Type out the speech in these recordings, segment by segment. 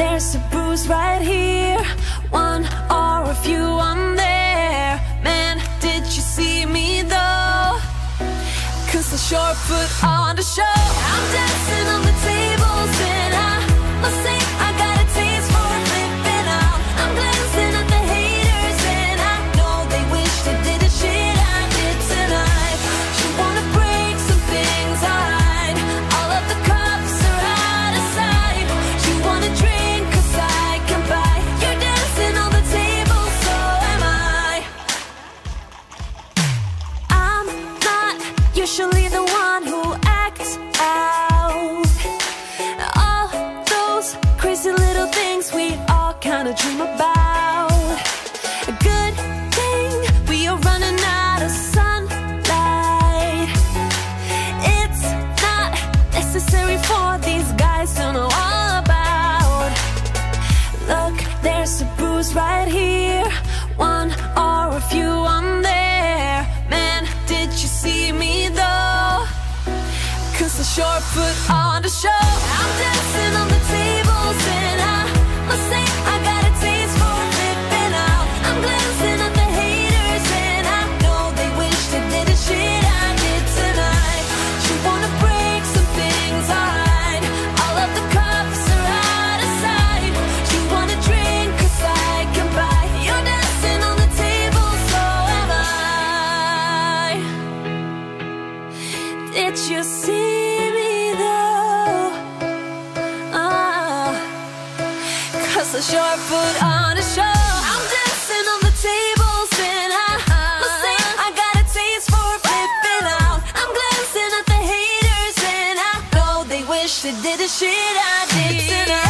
There's a bruise right here. One or a few on there. Man, did you see me though? Cause I sure put on the show. I'm dancing on the we all kind of dream about. A good thing we are running out of sunlight. It's not necessary for these guys to know all about. Look, there's a bruise right here, one or a few on there. Man, did you see me though? Cause I sure put on the show. I'm dancing on the tables and I people say I So on a show. I'm dancing on the tables I got a taste for flipping out. I'm glancing at the haters and I know they wish they did the shit I did. Tonight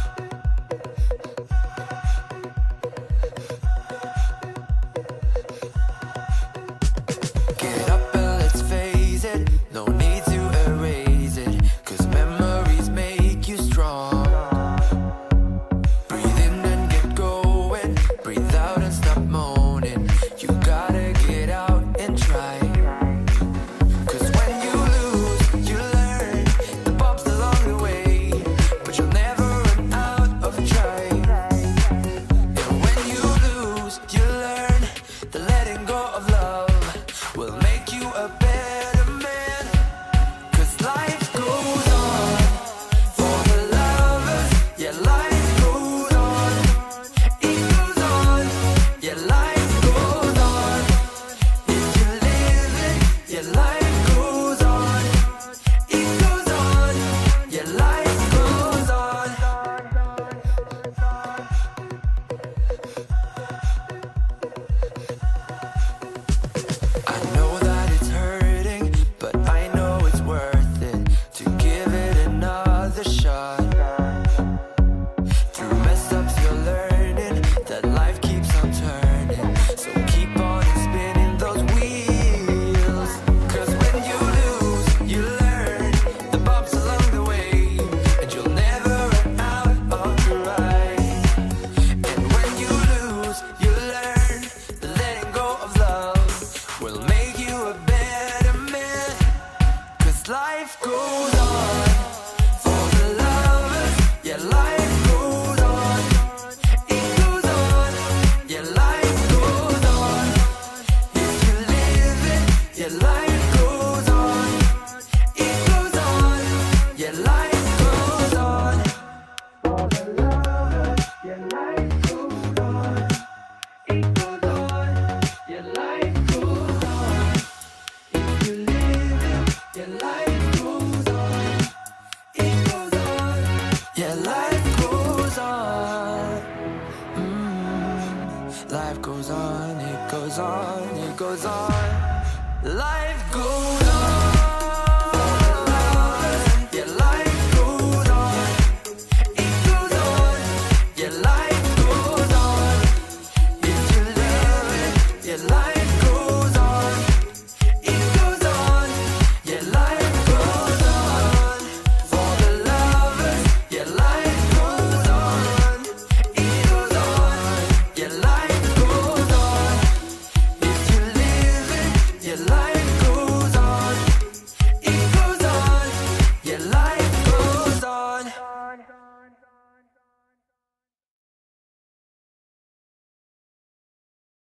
Life goes on, it goes on, it goes on. Life goes on.